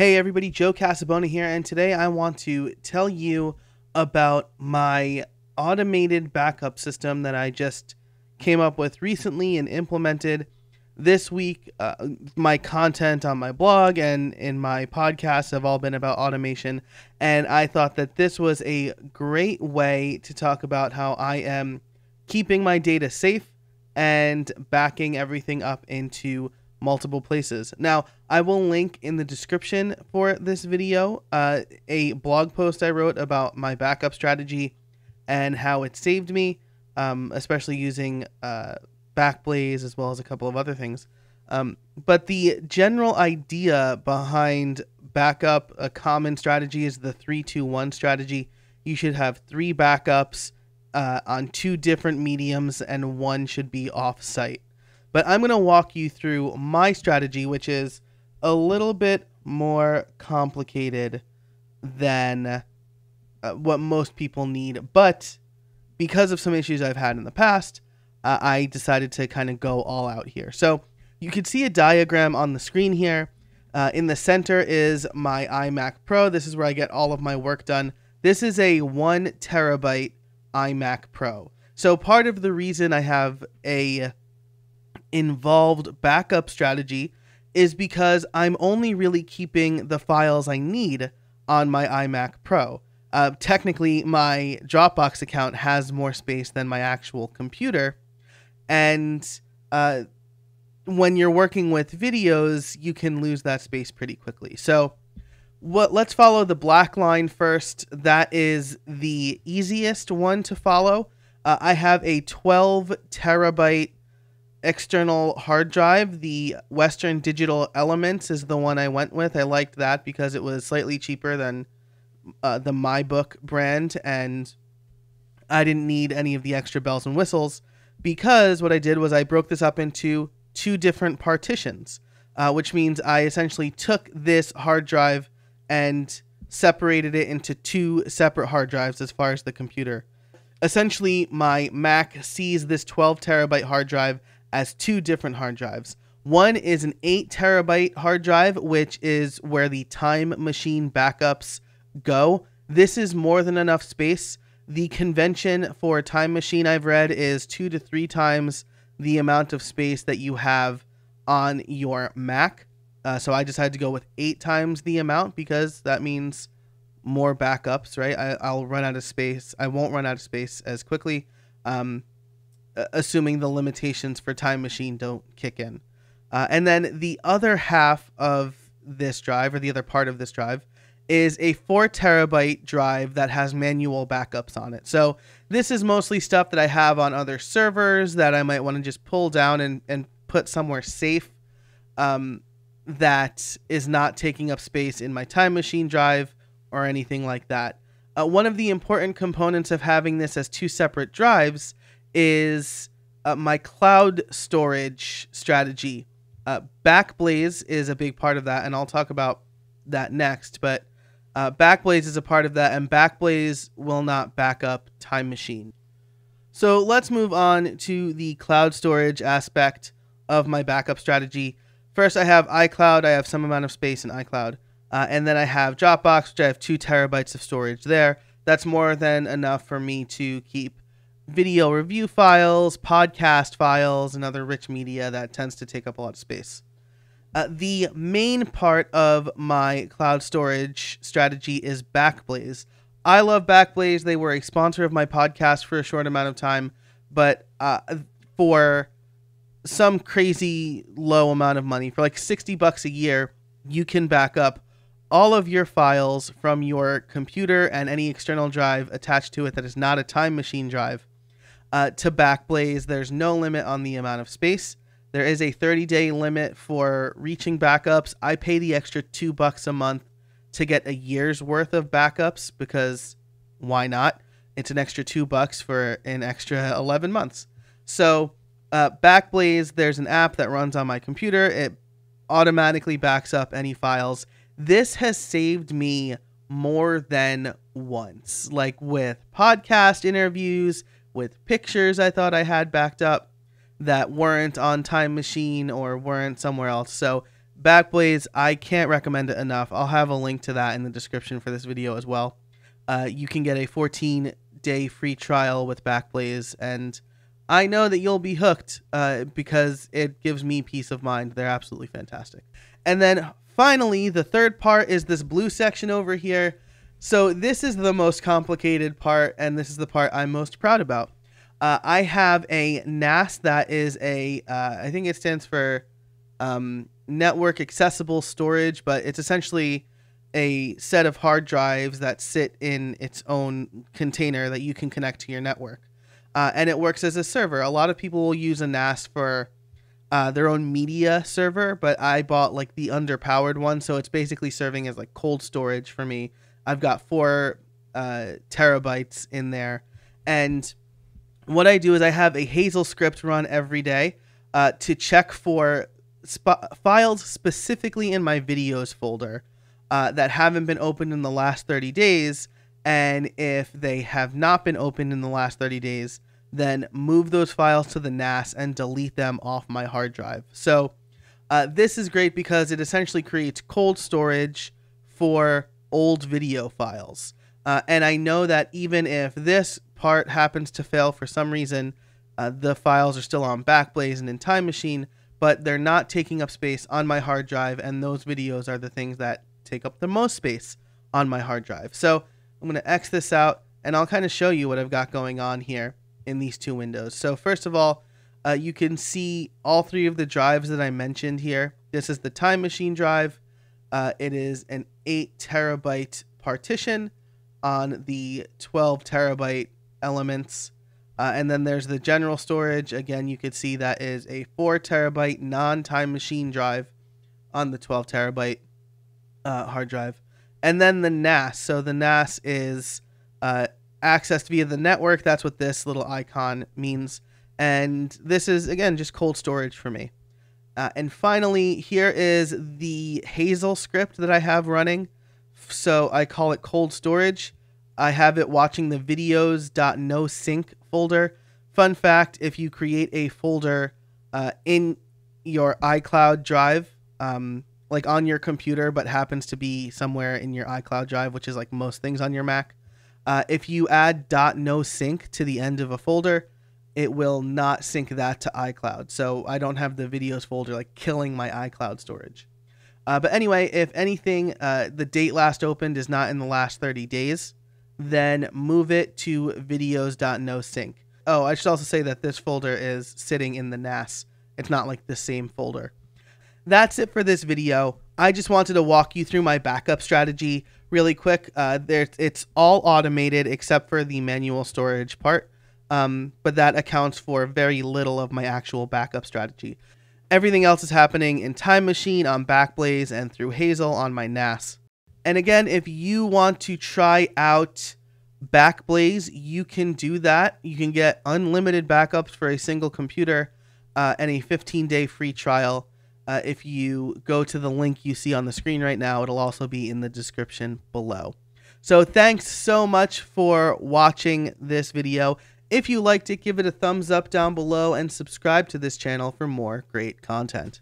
Hey everybody, Joe Casabona here, and today I want to tell you about my automated backup system that I just came up with recently and implemented this week. Uh, my content on my blog and in my podcast have all been about automation, and I thought that this was a great way to talk about how I am keeping my data safe and backing everything up into multiple places. Now, I will link in the description for this video uh, a blog post I wrote about my backup strategy and how it saved me, um, especially using uh, Backblaze as well as a couple of other things. Um, but the general idea behind backup, a common strategy is the 321 strategy. You should have three backups uh, on two different mediums, and one should be off site. But I'm going to walk you through my strategy, which is a little bit more complicated than uh, what most people need. But because of some issues I've had in the past, uh, I decided to kind of go all out here. So you can see a diagram on the screen here. Uh, in the center is my iMac Pro. This is where I get all of my work done. This is a one terabyte iMac Pro. So part of the reason I have a involved backup strategy is because I'm only really keeping the files I need on my iMac Pro. Uh, technically, my Dropbox account has more space than my actual computer. And uh, when you're working with videos, you can lose that space pretty quickly. So, what let's follow the black line first. That is the easiest one to follow. Uh, I have a 12 terabyte external hard drive. The Western Digital Elements is the one I went with. I liked that because it was slightly cheaper than uh, the MyBook brand, and I didn't need any of the extra bells and whistles because what I did was I broke this up into two different partitions, uh, which means I essentially took this hard drive and separated it into two separate hard drives as far as the computer. Essentially, my Mac sees this 12 terabyte hard drive as two different hard drives. One is an 8 terabyte hard drive, which is where the time machine backups go. This is more than enough space. The convention for a time machine I've read is two to three times the amount of space that you have on your Mac. Uh, so I decided to go with eight times the amount because that means more backups, right? I, will run out of space. I won't run out of space as quickly. Um, assuming the limitations for Time Machine don't kick in. Uh, and then the other half of this drive, or the other part of this drive, is a four terabyte drive that has manual backups on it. So this is mostly stuff that I have on other servers that I might want to just pull down and, and put somewhere safe um, that is not taking up space in my Time Machine drive or anything like that. Uh, one of the important components of having this as two separate drives is uh, my cloud storage strategy. Uh, Backblaze is a big part of that, and I'll talk about that next. But uh, Backblaze is a part of that, and Backblaze will not back up Time Machine. So let's move on to the cloud storage aspect of my backup strategy. First, I have iCloud. I have some amount of space in iCloud. Uh, and then I have Dropbox, which I have two terabytes of storage there. That's more than enough for me to keep video review files, podcast files, and other rich media that tends to take up a lot of space. Uh, the main part of my cloud storage strategy is Backblaze. I love Backblaze. They were a sponsor of my podcast for a short amount of time, but uh, for some crazy low amount of money, for like 60 bucks a year, you can back up all of your files from your computer and any external drive attached to it that is not a time machine drive uh, to Backblaze. There's no limit on the amount of space. There is a 30 day limit for reaching backups. I pay the extra two bucks a month to get a year's worth of backups because why not? It's an extra two bucks for an extra 11 months. So, uh, Backblaze, there's an app that runs on my computer. It automatically backs up any files. This has saved me more than once, like with podcast interviews, with pictures I thought I had backed up that weren't on Time Machine or weren't somewhere else. So Backblaze, I can't recommend it enough. I'll have a link to that in the description for this video as well. Uh, you can get a 14 day free trial with Backblaze, and I know that you'll be hooked uh, because it gives me peace of mind. They're absolutely fantastic. And then finally, the third part is this blue section over here. So this is the most complicated part, and this is the part I'm most proud about. Uh, I have a NAS that is a, uh, I think it stands for um, network accessible storage, but it's essentially a set of hard drives that sit in its own container that you can connect to your network. Uh, and it works as a server. A lot of people will use a NAS for uh, their own media server, but I bought like the underpowered one, so it's basically serving as like cold storage for me. I've got four uh, terabytes in there, and what I do is I have a Hazel script run every day uh, to check for sp- files specifically in my videos folder uh, that haven't been opened in the last 30 days. And if they have not been opened in the last 30 days, then move those files to the NAS and delete them off my hard drive. So uh, this is great because it essentially creates cold storage for old video files. Uh, and I know that even if this part happens to fail for some reason, uh, the files are still on Backblaze and in Time Machine, but they're not taking up space on my hard drive, and those videos are the things that take up the most space on my hard drive. So I'm going to X this out, and I'll kind of show you what I've got going on here in these two windows. So first of all, uh, you can see all three of the drives that I mentioned here. This is the Time Machine drive. Uh, it is an 8 terabyte partition on the 12 terabyte elements. Uh, and then there's the general storage. Again, you could see that is a 4 terabyte non time machine drive on the 12 terabyte uh, hard drive. And then the NAS. So the NAS is uh, accessed via the network. That's what this little icon means. And this is, again, just cold storage for me. Uh, and finally, here is the Hazel script that I have running. So I call it cold storage. I have it watching the videos.nosync folder. Fun fact if you create a folder uh, in your iCloud drive, um, like on your computer, but happens to be somewhere in your iCloud drive, which is like most things on your Mac, uh, if you add .nosync to the end of a folder, it will not sync that to iCloud. So I don't have the videos folder like killing my iCloud storage. Uh, but anyway, if anything, uh, the date last opened is not in the last 30 days, then move it to videos.nosync. Oh, I should also say that this folder is sitting in the NAS. It's not like the same folder. That's it for this video. I just wanted to walk you through my backup strategy really quick. Uh, there, it's all automated except for the manual storage part, um, but that accounts for very little of my actual backup strategy. Everything else is happening in Time Machine on Backblaze and through Hazel on my NAS. And again, if you want to try out Backblaze, you can do that. You can get unlimited backups for a single computer uh, and a 15 day free trial uh, if you go to the link you see on the screen right now, it'll also be in the description below. So thanks so much for watching this video. If you liked it, give it a thumbs up down below and subscribe to this channel for more great content.